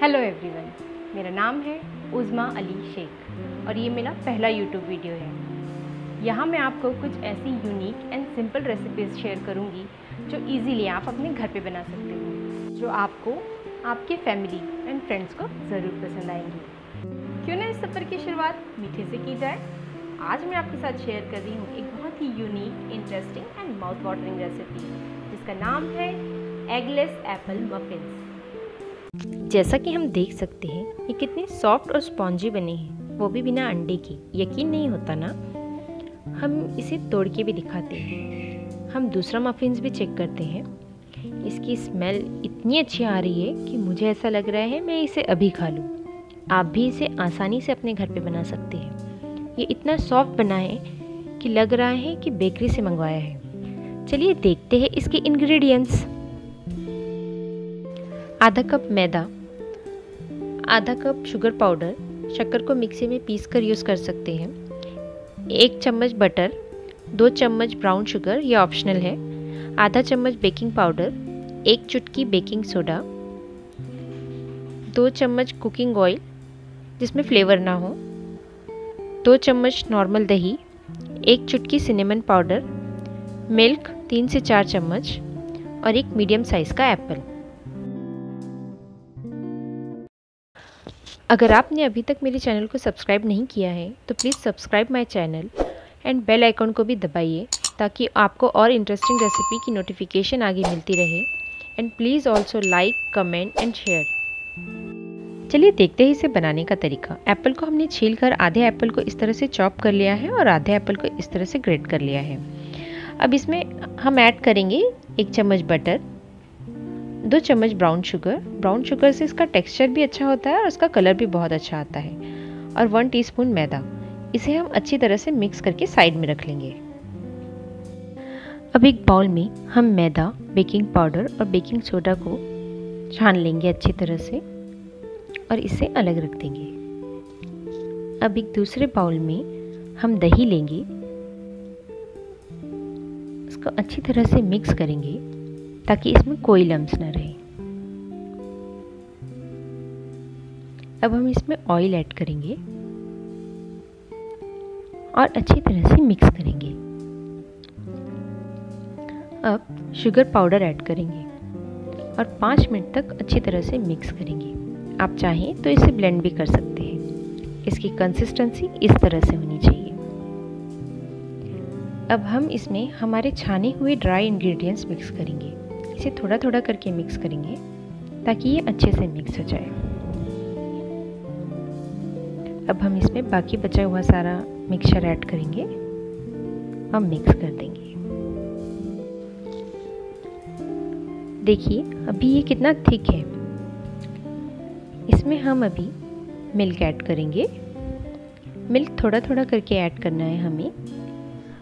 Hello everyone मेरा नाम है उज़मा अली शेख और ये मेरा पहला यूट्यूब वीडियो है। यहाँ मैं आपको कुछ ऐसी unique and simple recipes share करूँगी जो इजीली आप अपने घर पे बना सकते हो, जो आपको, आपके फैमिली एंड फ्रेंड्स को ज़रूर पसंद आएँगी। क्यों ना इस सफ़र की शुरुआत मीठे से की जाए? आज मैं आपके साथ शेयर कर रही हूँ एक बहुत ही unique interesting and mouth watering recipe जिसका नाम है एगलेस एप्पल मफिन्स। जैसा कि हम देख सकते हैं, ये कितने सॉफ्ट और स्पॉन्जी बने हैं। वो भी बिना अंडे के। यकीन नहीं होता ना? हम इसे तोड़ के भी दिखाते हैं। हम दूसरा मफिन्स भी चेक करते हैं। इसकी स्मेल इतनी अच्छी आ रही है कि मुझे ऐसा लग रहा है मैं इसे अभी खा लूँ। आप भी इसे आसानी से अपने घर पे बना सकते हैं। ये इतना सॉफ्ट बना है कि लग रहा है कि बेकरी से मंगवाया है। चलिए देखते हैं इसके इंग्रेडिएंट्स आधा कप मैदा, आधा कप शुगर पाउडर शक्कर को मिक्सी में पीस कर यूज़ कर सकते हैं। एक चम्मच बटर दो चम्मच ब्राउन शुगर ये ऑप्शनल है। आधा चम्मच बेकिंग पाउडर एक चुटकी बेकिंग सोडा दो चम्मच कुकिंग ऑयल जिसमें फ्लेवर ना हो, दो चम्मच नॉर्मल दही, एक चुटकी सिनेमन पाउडर मिल्क तीन से चार चम्मच और एक मीडियम साइज़ का एप्पल अगर आपने अभी तक मेरे चैनल को सब्सक्राइब नहीं किया है तो please subscribe my channel and bell icon को भी दबाइए, ताकि आपको और इंटरेस्टिंग रेसिपी की नोटिफिकेशन आगे मिलती रहे। And please also like comment and share चलिए देखते हैं इसे बनाने का तरीका। एप्पल को हमने छील कर आधे एप्पल को इस तरह से चॉप कर लिया है और आधे एप्पल को इस तरह से ग्रेट कर लिया है। अब इसमें हम ऐड करेंगे एक चम्मच बटर दो चम्मच ब्राउन शुगर ब्राउन शुगर से इसका टेक्सचर भी अच्छा होता है और उसका कलर भी बहुत अच्छा आता है। और वन टीस्पून मैदा। इसे हम अच्छी तरह से मिक्स करके साइड में रख लेंगे। अब एक बाउल में हम मैदा बेकिंग पाउडर और बेकिंग सोडा को छान लेंगे अच्छी तरह से और इसे अलग रख देंगे। अब एक दूसरे बाउल में हम दही लेंगे। इसको अच्छी तरह से मिक्स करेंगे। ताकि इसमें कोई लम्स ना रहे। अब हम इसमें ऑयल ऐड करेंगे और अच्छी तरह से मिक्स करेंगे। अब शुगर पाउडर ऐड करेंगे और पाँच मिनट तक अच्छी तरह से मिक्स करेंगे। आप चाहें तो इसे ब्लेंड भी कर सकते हैं। इसकी कंसिस्टेंसी इस तरह से होनी चाहिए। अब हम इसमें हमारे छाने हुए ड्राई इंग्रेडिएंट्स मिक्स करेंगे। इसे थोड़ा थोड़ा करके मिक्स करेंगे, ताकि ये अच्छे से मिक्स हो जाए। अब हम इसमें बाकी बचा हुआ सारा मिक्सचर ऐड करेंगे। और मिक्स कर देंगे। देखिए, अभी ये कितना थिक है। इसमें हम अभी मिल्क ऐड करेंगे। मिल्क थोड़ा थोड़ा करके ऐड करना है हमें।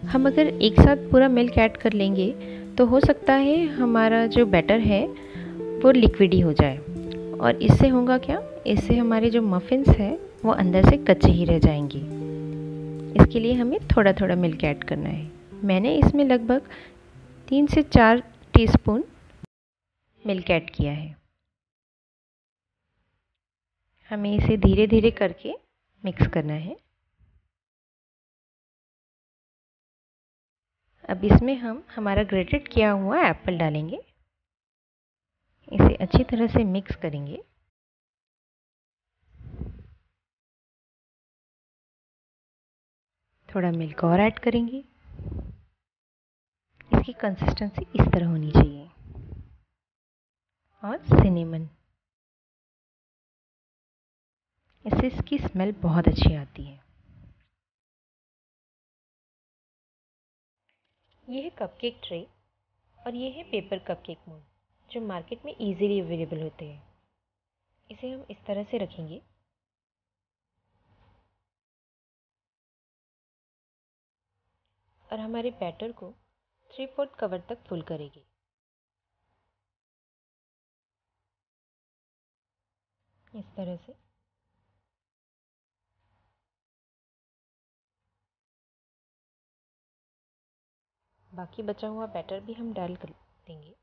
हम अगर एक साथ पूरा मिल्क ऐड कर लेंगे तो हो सकता है हमारा जो बैटर है, वो लिक्विडी हो जाए। और इससे होगा क्या? इससे हमारे जो मफ़िन्स हैं, वो अंदर से कच्चे ही रह जाएँगे। इसके लिए हमें थोड़ा थोड़ा मिल्क ऐड करना है। मैंने इसमें लगभग तीन से चार टीस्पून मिल्क ऐड किया है। हमें इसे धीरे धीरे करके मिक्स करना है। अब इसमें हम हमारा ग्रेटेड किया हुआ एप्पल डालेंगे। इसे अच्छी तरह से मिक्स करेंगे। थोड़ा मिल्क और ऐड करेंगे। इसकी कंसिस्टेंसी इस तरह होनी चाहिए। और सिनेमन इससे इसकी स्मेल बहुत अच्छी आती है। ये है कपकेक ट्रे और ये है पेपर कपकेक मोल्ड जो मार्केट में इजीली अवेलेबल होते हैं। इसे हम इस तरह से रखेंगे। और हमारे बैटर को थ्री फोर्थ कवर तक फुल करेंगे। इस तरह से। बाकी बचा हुआ बैटर भी हम डाल कर देंगे।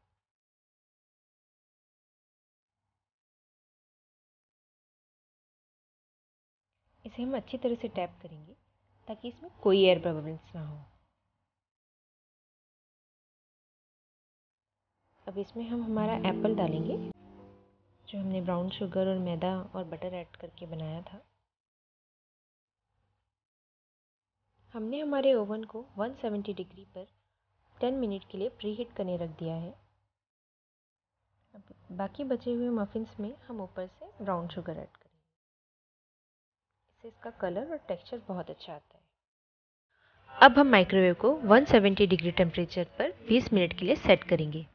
इसे हम अच्छी तरह से टैप करेंगे ताकि इसमें कोई एयर बबल्स ना हो। अब इसमें हम हमारा एप्पल डालेंगे, जो हमने ब्राउन शुगर और मैदा और बटर ऐड करके बनाया था। हमने हमारे ओवन को 170 डिग्री पर 10 मिनट के लिए प्री हीट करने रख दिया है। अब बाकी बचे हुए मफ़िन्स में हम ऊपर से ब्राउन शुगर ऐड करेंगे। इससे इसका कलर और टेक्सचर बहुत अच्छा आता है। अब हम माइक्रोवेव को 170 डिग्री टेम्परेचर पर 20 मिनट के लिए सेट करेंगे।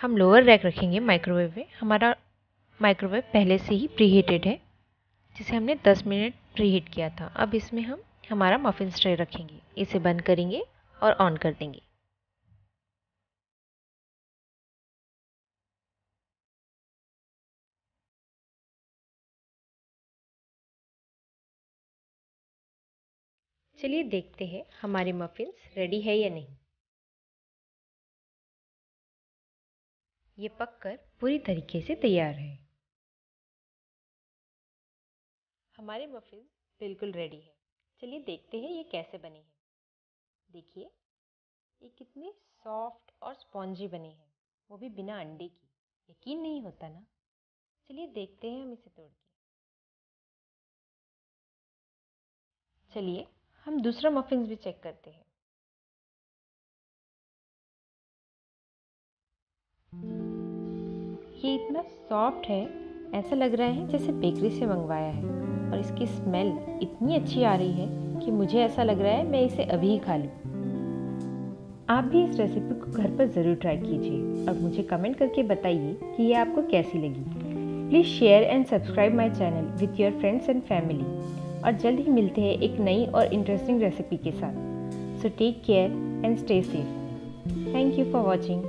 हम लोअर रैक रखेंगे माइक्रोवेव में। हमारा माइक्रोवेव पहले से ही प्री हीटेड है, जिसे हमने 10 मिनट प्री हीट किया था। अब इसमें हम हमारा मफिन स्ट्रे रखेंगे। इसे बंद करेंगे और ऑन कर देंगे। चलिए देखते हैं हमारे मफिन्स रेडी है या नहीं। ये पककर पूरी तरीके से तैयार है। हमारे मफिन बिल्कुल रेडी है। चलिए देखते हैं ये कैसे बनी है। देखिए, ये कितने सॉफ्ट और स्पॉन्जी बनी है। वो भी बिना अंडे की। यकीन नहीं होता ना? चलिए देखते हैं हम इसे तोड़ के। चलिए, हम दूसरा मफिन्स भी चेक करते हैं। ये इतना सॉफ्ट है, ऐसा लग रहा है जैसे बेकरी से मंगवाया है। और इसकी स्मेल इतनी अच्छी आ रही है कि मुझे ऐसा लग रहा है मैं इसे अभी ही खा लूँ। आप भी इस रेसिपी को घर पर ज़रूर ट्राई कीजिए और मुझे कमेंट करके बताइए कि ये आपको कैसी लगी। Please share and subscribe my channel with your friends and family और जल्द ही मिलते हैं एक नई और इंटरेस्टिंग रेसिपी के साथ। So take care and stay safe thank you for watching